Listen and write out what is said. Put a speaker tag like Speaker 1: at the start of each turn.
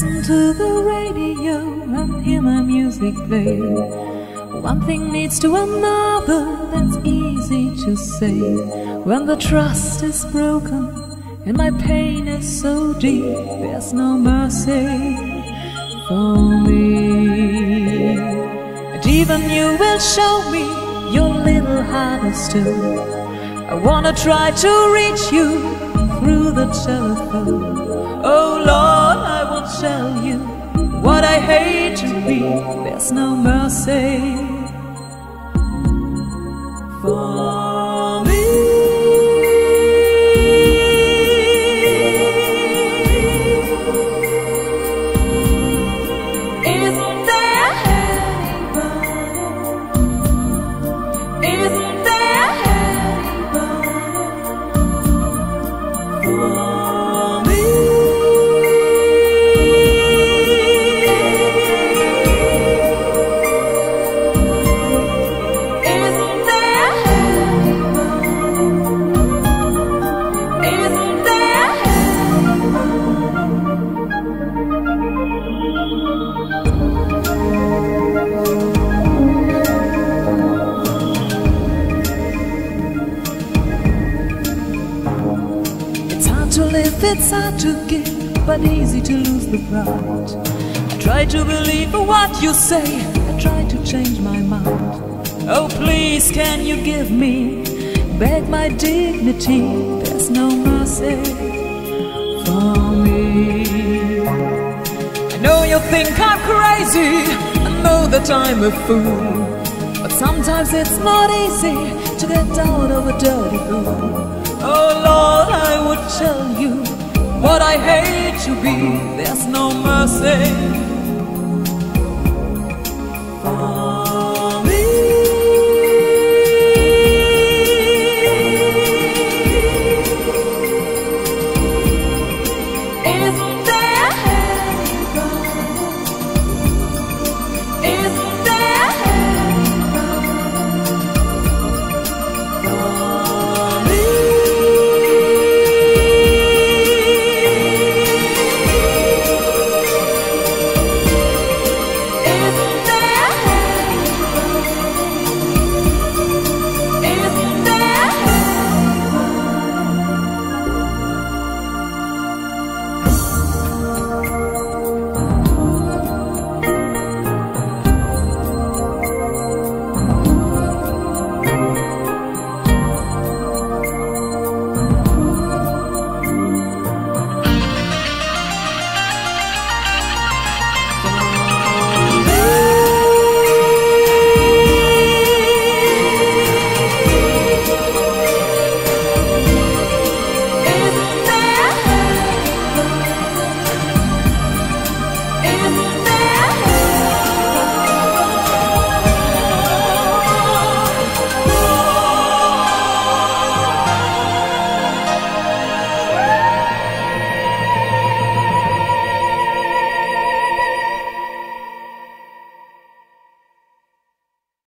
Speaker 1: listen to the radio and hear my music play. One thing leads to another, that's easy to say. When the trust is broken and my pain is so deep, there's no mercy for me. And even you will show me your little heart is still. I wanna try to reach you through the telephone. Oh Lord, I will tell you what I hate to be. There's no mercy hard to live, it's hard to give, but easy to lose the pride. I try to believe what you say, I try to change my mind. Oh, please, can you give me back my dignity? There's no mercy for me. I know you think I'm crazy, I know that I'm a fool. But sometimes it's not easy to get out of a dirty pool. Oh Lord, I would tell you what I hate to be. There's no mercy